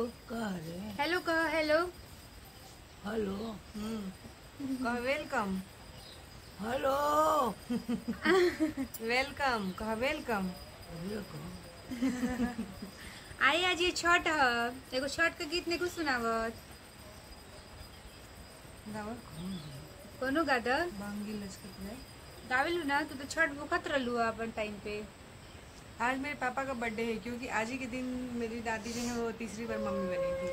का हेलो कहो hello hello कह वेलकम हेलो वेलकम कह वेलकम आई आज ये छठ है। एगो छठ के गीत नहीं सुनावत। कोनो गा बांगी लचकत जाए गावेलू ना तू तो छठ भूखत रहलू अपन टाइम पे। आज मेरे पापा का बर्थडे है क्योंकि आज ही के दिन मेरी दादी जो है वो तीसरी बार मम्मी बनी थी।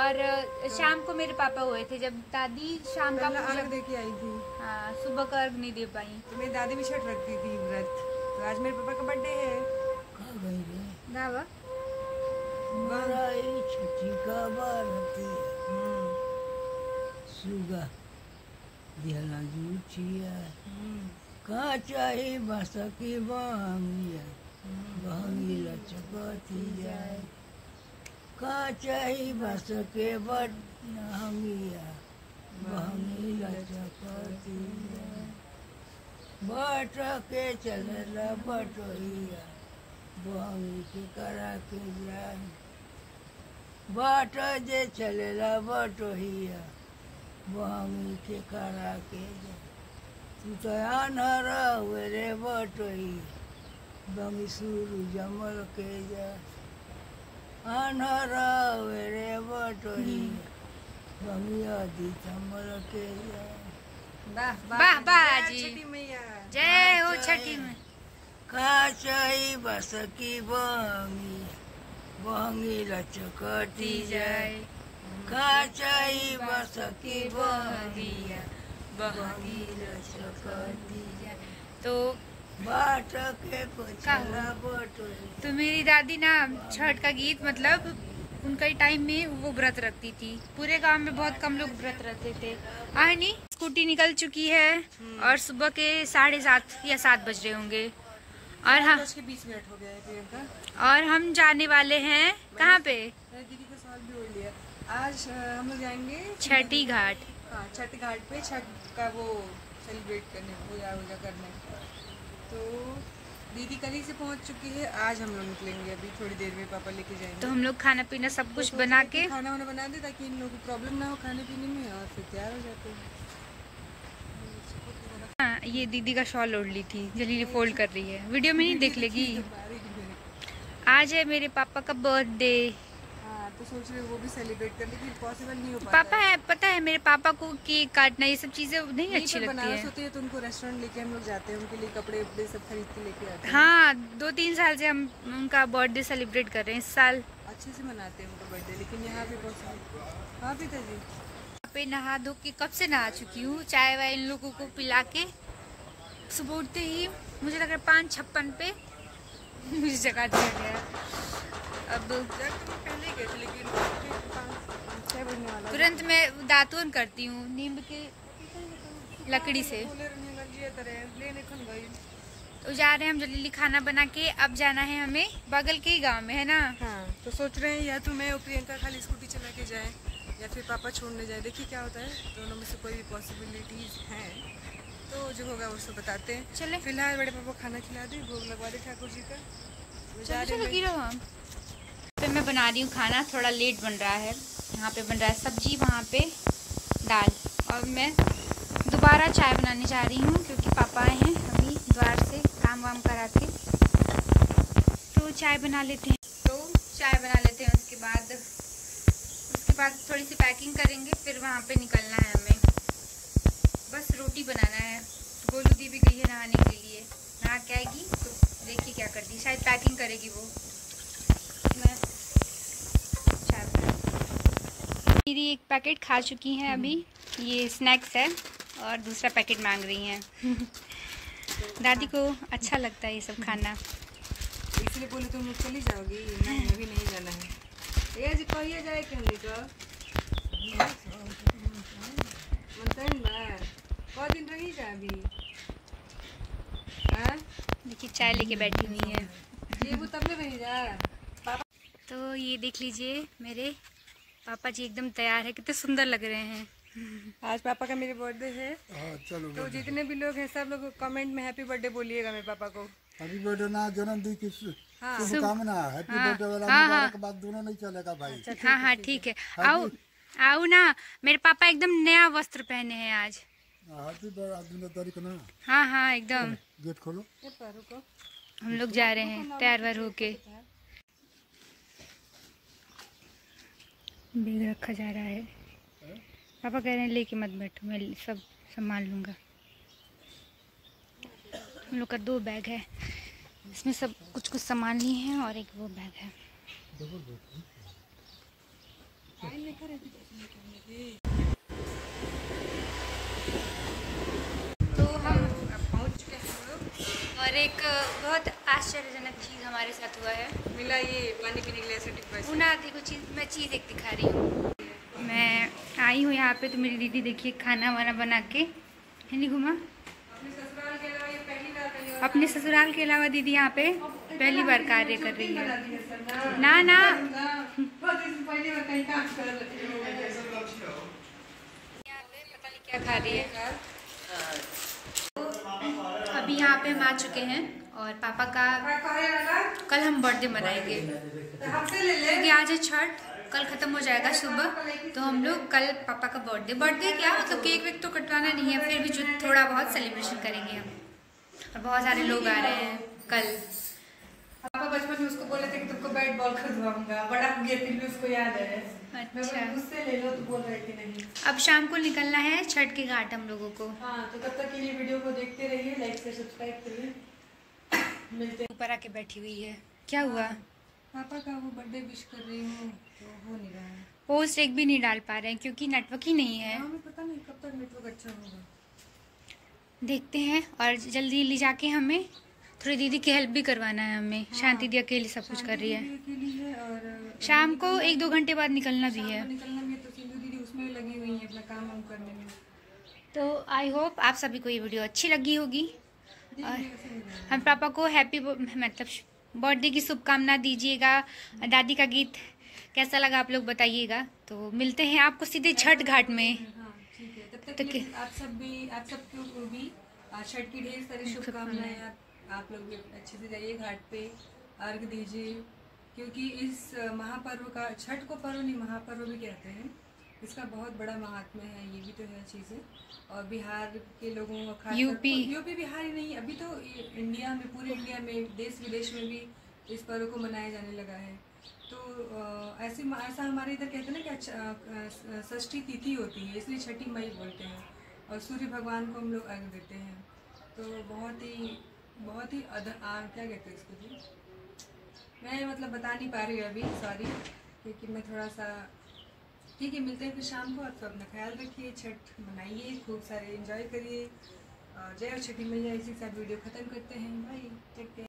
और अ, शाम को मेरे पापा हुए थे जब दादी शाम का आग दे के आई थी। हाँ सुबह का अर्घ नहीं दे पाई। तो मेरी दादी भी छठ रखती थी व्रत। तो आज मेरे पापा का बर्थडे है। का गई रे गावा बड़ाई छठी का बारती हम्म, सुगा दिहला जूठिया का चाही बस की बांगिया लचकती जाए का चाही बस के जाए बाट के बटोहिया के करा के जाए बाट जे बटोहिया के करा के जाए तू तो आनर हुए रे बटोहिया बंगी सुरु जमल के जाए आनर हुए रे बटोहिया बंगी आदि जमल के वाह वाह, वाह, जी। जय हो छठी में काचाई बस की बंगी बंगी लचकती जाए काचाई बस की बंगिया बंगी लचकती जाए तो तो मेरी दादी ना छठ का गीत मतलब उनका ही टाइम में वो व्रत रखती थी। पूरे गाँव में बहुत कम लोग व्रत रखते थे। आए नहीं स्कूटी निकल चुकी है और सुबह के साढ़े सात या सात बज रहे होंगे। और हम दस के बीस मिनट हो गया है और हम जाने वाले हैं कहाँ पे? दीदी का सवाल भी ओढ़ लिया आज हम लोग जाएँगे छठी घाट। हाँ छठ घाट पे छठ का वो सेलिब्रेट करने पूजा वूजा करने। तो दीदी कल ही से पहुँच चुकी है। आज हम लोग निकलेंगे अभी थोड़ी देर में पापा लेके जाएँगे। तो हम लोग खाना पीना सब कुछ तो बना के खाना वाना बना दे ताकि इन लोगों को प्रॉब्लम ना हो खाने पीने में और फिर तैयार हो जाते हैं। हाँ, ये दीदी का शॉल ओढ़ ली थी जलीली फोल्ड कर रही है। वीडियो में नहीं देख लेगी। आज है मेरे पापा का बर्थडे तो सोच रहे वो भी सेलिब्रेट कर लेकिन पॉसिबल नहीं हो पाता पापा है। पता है मेरे पापा को केक काटना ये सब चीज़ें नहीं नहीं, अच्छी लगती है। होती है तो उनको रेस्टोरेंट लेके हम लोग जाते हैं उनके लिए कपड़े उपड़े सब खरीद के लेके आते हैं। हाँ दो तीन साल से हम उनका बर्थडे सेलिब्रेट कर रहे हैं इस साल। अच्छे से मनाते हैं उनका बर्थडे लेकिन यहाँ पे बहुत हाँ पिताजी। यहाँ पे नहा धो के कब से नहा चुकी हूँ? चाय वाय इन लोगों को पिला के सुबह उठते ही मुझे लग रहा है पाँच छप्पन पे मुझे जगा दिया गया अब तो मैं पहले गए थे लेकिन तुरंत मैं दातुन करती हूँ नींब के लकड़ी से। तो जा रहे हैं हम जल्दी खाना बना के अब जाना है हमें बगल के ही गाँव में है ना? हाँ। तो सोच रहे हैं या तो मैं और प्रियंका खाली स्कूटी चला के जाए या फिर पापा छोड़ने जाए। देखिए क्या होता है दोनों में से कोई भी पॉसिबिलिटीज हैं। तो जो होगा वो सब बताते हैं। चले। फ़िलहाल बड़े पापा खाना खिला दे भोग लगवा दे ठाकुर जी का। जा चलो रहे चलो गिरो हम। पे मैं बना रही हूँ खाना, थोड़ा लेट बन रहा है। यहाँ पे बन रहा है सब्ज़ी, वहाँ पे दाल। और मैं दोबारा चाय बनाने जा रही हूँ, क्योंकि पापा आए हैं अभी द्वार से काम वाम करा के। तो चाय बना लेते हैं। तो चाय बना लेते हैं, उसके बाद उसके बाद थोड़ी सी पैकिंग करेंगे, फिर वहाँ पे निकलना है हमें। बस रोटी बनाना है। गोलू दी भी गई है नहाने के लिए। नहा के आएगी तो देखिए क्या करती शायद पैकिंग करेगी वो मैं चाय मेरी एक पैकेट खा चुकी हैं अभी। ये स्नैक्स है और दूसरा पैकेट मांग रही हैं। दादी को अच्छा लगता है ये सब खाना। इसलिए बोले तुम लोग चली जाओगी। नहीं अभी नहीं जाना है। ये जी कहिए जाए के हमने का दिन रही जा अभी? हाँ? देखिए चाय लेके बैठी हुई है। ये वो तब में रही जा। तो ये देख लीजिए मेरे पापा जी एकदम तैयार है कितने सुंदर लग रहे हैं। आज पापा का मेरे बर्थडे है। हाँ चलो तो जितने भी लोग हैं सब लोग कमेंट में हैप्पी बर्थडे बोलिएगा मेरे पापा को। हैप्पी बर्थडे ना जन्मदिन की हाँ। शुभकामना। हैप्पी हाँ, बर्थडे वाला हाँ, मुबारकबाद दोनों नहीं चलेगा भाई। हाँ हाँ ठीक है। आओ आओ ना मेरे पापा एकदम नया वस्त्र पहने हैं आज। हैप्पी बर्थडे तारीख ना। हाँ हाँ एकदम। गेट खोलो। को हम लोग जा रहे हैं तैयार वार होके बैग रखा जा रहा है। पापा कह रहे हैं, लेके मत बैठो, मैं सब संभाल लूँगा। हम लोग का दो बैग है। इसमें सब कुछ कुछ सामान ही है और एक वो बैग है। तो हम और एक बहुत आश्चर्यजनक चीज़ हमारे साथ हुआ है। मिला ये पानी पीने के लिए ऐसा डिब्बा देखो चीज़ मैं चीज़ एक दिखा रही हूँ। मैं आई हूँ यहाँ पे तो मेरी दीदी देखिए खाना वाना बना के। है नहीं घुमा? अपने ससुराल के अलावा ये पहली बार रही हो? अपने ससुराल के अलावा दीदी यहाँ पे पहली बार कार्य कर रही है। ना। ना बहुत दिन कहीं काम कर रही हूँ। पता नहीं क्या खा रही है। अभी यहाँ पे हम आ चुके हैं और पापा का कल हम बर्थडे मनाएँगे। क्योंकि आज है छठ, कल खत्म हो जाएगा सुबह तो हम लोग कल पापा का बर्थडे। बर्थडे क्या मतलब केक वेक तो कटवाना नहीं है, फिर भी जो थोड़ा बहुत सेलिब्रेशन करेंगे हम। और बहुत सारे लोग आ रहे हैं कल। पापा बचपन में उसको बोले थे कि तुमको बैट बॉल खरीदवाऊँगा बड़ा हो गया फिर भी उसको याद है। मैं अच्छा। मुझसे ले लो तो बोल रही थी नहीं। अब शाम को निकलना है छठ के घाट हम लोगों को। हाँ तो तब तक के लिए वीडियो को देखते रहिए लाइक से सब्सक्राइब करिए। मिलते हैं। ऊपर आके बैठी हुई है। क्या हुआ? पापा का वो बर्थडे विश कर रही हूँ तो हो नहीं रहा है। पोस्ट एक भी नहीं डाल पा रहे हैं क्योंकि नेटवर्क ही नहीं है। हमें पता नहीं कब तक नेटवर्क अच्छा होगा। देखते हैं और जल्दी ले जाके हमें थोड़ी दीदी की हेल्प भी करवाना है हमें। हाँ, शांति दी अकेले सब कुछ कर रही है। और शाम को एक दो घंटे बाद निकलना भी है। तो तो आई होप आप सभी को ये वीडियो अच्छी लगी होगी। और। हम पापा को हैप्पी मतलब बर्थडे की शुभकामना दीजिएगा। दादी का गीत कैसा लगा आप लोग बताइएगा। तो मिलते हैं आपको सीधे छठ घाट में। हाँ तब तक तो आप सब भी आप सबको भी छठ की ढेर सारी शुभकामनाएँ। आप लोग भी अच्छे से जाइए घाट पे अर्घ दीजिए क्योंकि इस महापर्व का छठ को पर्व नहीं महापर्व भी कहते हैं। इसका बहुत बड़ा महात्मा है ये भी तो है चीज़ें। और बिहार के लोगों का खास यूपी। यूपी बिहार ही नहीं अभी तो इंडिया में पूरे इंडिया में देश विदेश में भी इस पर्व को मनाया जाने लगा है। तो ऐसे ऐसा हमारे इधर कहते हैं ना कि अच्छा, षष्ठी तिथि होती है इसलिए छठी मई बोलते हैं। और सूर्य भगवान को हम लोग अर्घ देते हैं। तो बहुत ही बहुत ही अदर आ, क्या कहते हैं इसको जी? मैं मतलब बता नहीं पा रही हूँ अभी सॉरी क्योंकि मैं थोड़ा सा ठीक है मिलते हैं फिर शाम को आप सब अपना ख्याल रखिए छठ मनाइए खूब सारे इन्जॉय करिए और जय और छठी मैया इसी के साथ वीडियो ख़त्म करते हैं भाई टेक केयर